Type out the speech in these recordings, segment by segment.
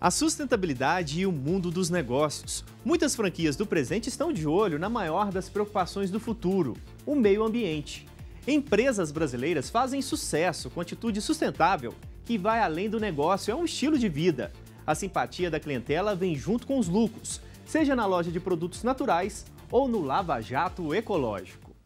A sustentabilidade e o mundo dos negócios. Muitas franquias do presente estão de olho na maior das preocupações do futuro, o meio ambiente. Empresas brasileiras fazem sucesso com atitude sustentável que vai além do negócio, é um estilo de vida. A simpatia da clientela vem junto com os lucros, seja na loja de produtos naturais ou no Lava Jato ecológico.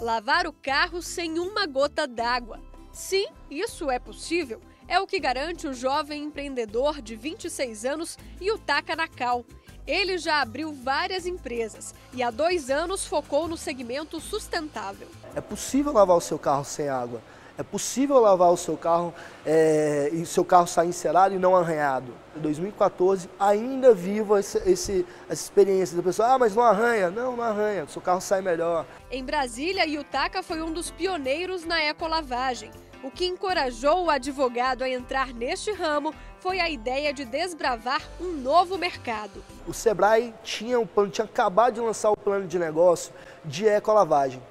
Lavar o carro sem uma gota d'água Sim, isso é possível. É o que garante o jovem empreendedor de 26 anos, Yutaka Nakal. Ele já abriu várias empresas e há dois anos focou no segmento sustentável. É possível lavar o seu carro sem água. É possível lavar o seu carro é, e o seu carro sair encerado e não arranhado. Em 2014, ainda vivo esse, esse, essa experiência da pessoa, ah, mas não arranha. Não, não arranha, o seu carro sai melhor. Em Brasília, Yutaka foi um dos pioneiros na ecolavagem. O que encorajou o advogado a entrar neste ramo foi a ideia de desbravar um novo mercado. O Sebrae tinha, um plano, tinha acabado de lançar o plano de negócio de ecolavagem.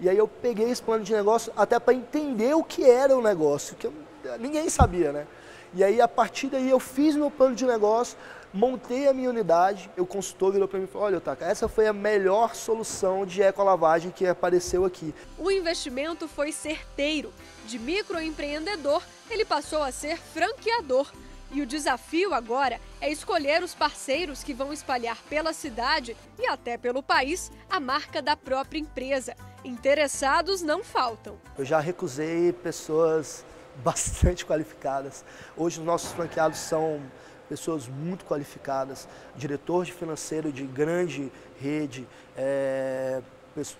E aí eu peguei esse plano de negócio até para entender o que era o negócio, que eu, ninguém sabia, né? E aí a partir daí eu fiz meu plano de negócio, montei a minha unidade, o consultor virou para mim e falou, olha, Otaka, essa foi a melhor solução de ecolavagem que apareceu aqui. O investimento foi certeiro. De microempreendedor, ele passou a ser franqueador. E o desafio agora é escolher os parceiros que vão espalhar pela cidade e até pelo país a marca da própria empresa. Interessados não faltam. Eu já recusei pessoas bastante qualificadas. Hoje os nossos franqueados são pessoas muito qualificadas, diretor de financeiro de grande rede, é,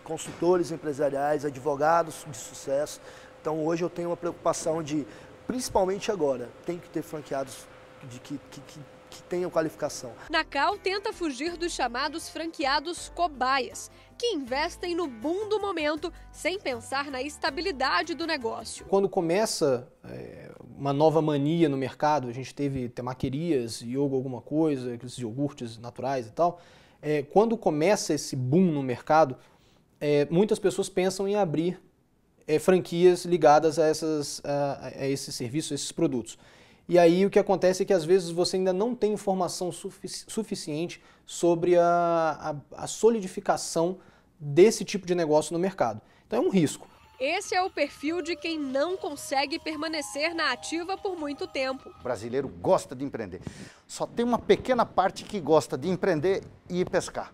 consultores empresariais, advogados de sucesso. Então hoje eu tenho uma preocupação de, principalmente agora, tem que ter franqueados de que, que, que que tenham qualificação. Nacal tenta fugir dos chamados franqueados cobaias, que investem no boom do momento sem pensar na estabilidade do negócio. Quando começa é, uma nova mania no mercado, a gente teve temaquerias, yoga alguma coisa, aqueles iogurtes naturais e tal. É, quando começa esse boom no mercado, é, muitas pessoas pensam em abrir é, franquias ligadas a, essas, a, a esses serviços, a esses produtos. E aí o que acontece é que às vezes você ainda não tem informação sufici suficiente sobre a, a, a solidificação desse tipo de negócio no mercado. Então é um risco. Esse é o perfil de quem não consegue permanecer na ativa por muito tempo. O brasileiro gosta de empreender. Só tem uma pequena parte que gosta de empreender e ir pescar.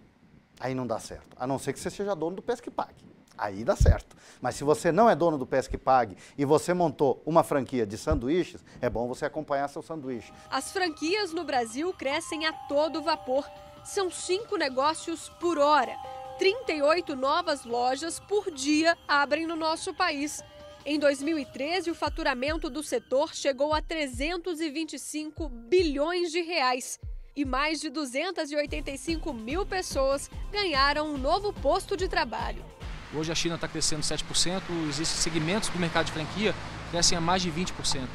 Aí não dá certo. A não ser que você seja dono do Pesque Pague. Aí dá certo. Mas se você não é dono do Pesque Pague e você montou uma franquia de sanduíches, é bom você acompanhar seu sanduíche. As franquias no Brasil crescem a todo vapor. São cinco negócios por hora. 38 novas lojas por dia abrem no nosso país. Em 2013, o faturamento do setor chegou a 325 bilhões de reais e mais de 285 mil pessoas ganharam um novo posto de trabalho. Hoje a China está crescendo 7%, existem segmentos do mercado de franquia que crescem a mais de 20%.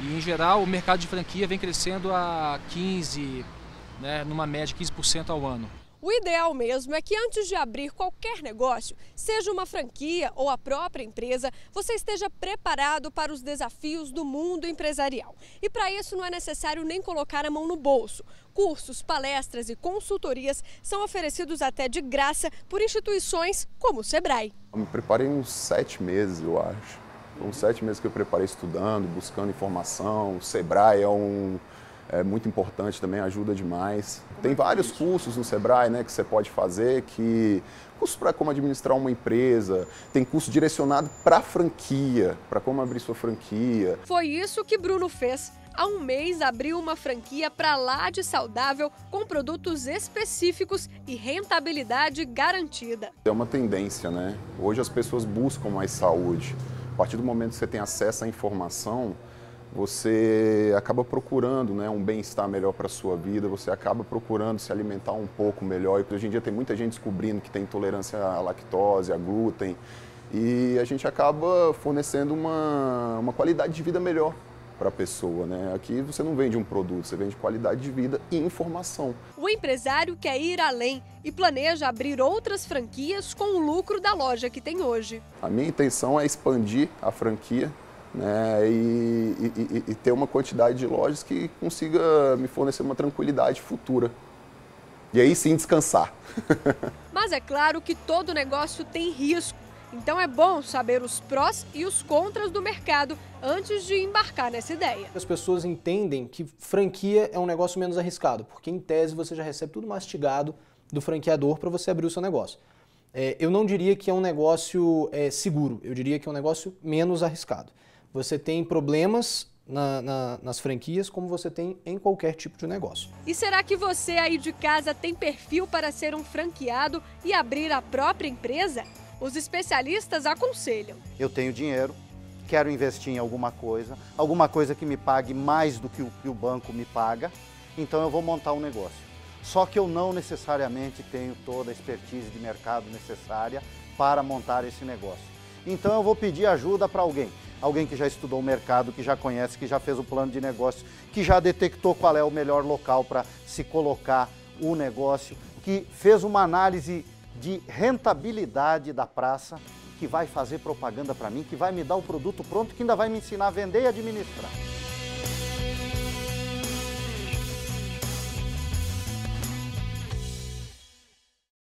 E, em geral, o mercado de franquia vem crescendo a 15%, né, numa média 15% ao ano. O ideal mesmo é que antes de abrir qualquer negócio, seja uma franquia ou a própria empresa, você esteja preparado para os desafios do mundo empresarial. E para isso não é necessário nem colocar a mão no bolso. Cursos, palestras e consultorias são oferecidos até de graça por instituições como o Sebrae. Eu me preparei uns sete meses, eu acho. Uns sete meses que eu preparei estudando, buscando informação. O Sebrae é um é muito importante também, ajuda demais. Tem vários cursos no Sebrae né, que você pode fazer, que curso para como administrar uma empresa, tem curso direcionado para franquia, para como abrir sua franquia. Foi isso que Bruno fez. Há um mês abriu uma franquia para lá de saudável com produtos específicos e rentabilidade garantida. É uma tendência, né? Hoje as pessoas buscam mais saúde. A partir do momento que você tem acesso à informação, você acaba procurando né, um bem-estar melhor para a sua vida, você acaba procurando se alimentar um pouco melhor. E hoje em dia tem muita gente descobrindo que tem intolerância à lactose, a glúten, e a gente acaba fornecendo uma, uma qualidade de vida melhor para a pessoa. Né? Aqui você não vende um produto, você vende qualidade de vida e informação. O empresário quer ir além e planeja abrir outras franquias com o lucro da loja que tem hoje. A minha intenção é expandir a franquia né, e, e, e, ter uma quantidade de lojas que consiga me fornecer uma tranquilidade futura. E aí sim descansar. Mas é claro que todo negócio tem risco. Então é bom saber os prós e os contras do mercado antes de embarcar nessa ideia. As pessoas entendem que franquia é um negócio menos arriscado, porque em tese você já recebe tudo mastigado do franqueador para você abrir o seu negócio. É, eu não diria que é um negócio é, seguro, eu diria que é um negócio menos arriscado. Você tem problemas na, na, nas franquias como você tem em qualquer tipo de negócio. E será que você aí de casa tem perfil para ser um franqueado e abrir a própria empresa? Os especialistas aconselham. Eu tenho dinheiro, quero investir em alguma coisa, alguma coisa que me pague mais do que o, que o banco me paga, então eu vou montar um negócio. Só que eu não necessariamente tenho toda a expertise de mercado necessária para montar esse negócio. Então eu vou pedir ajuda para alguém alguém que já estudou o mercado, que já conhece, que já fez o plano de negócio, que já detectou qual é o melhor local para se colocar o negócio, que fez uma análise de rentabilidade da praça, que vai fazer propaganda para mim, que vai me dar o produto pronto, que ainda vai me ensinar a vender e administrar.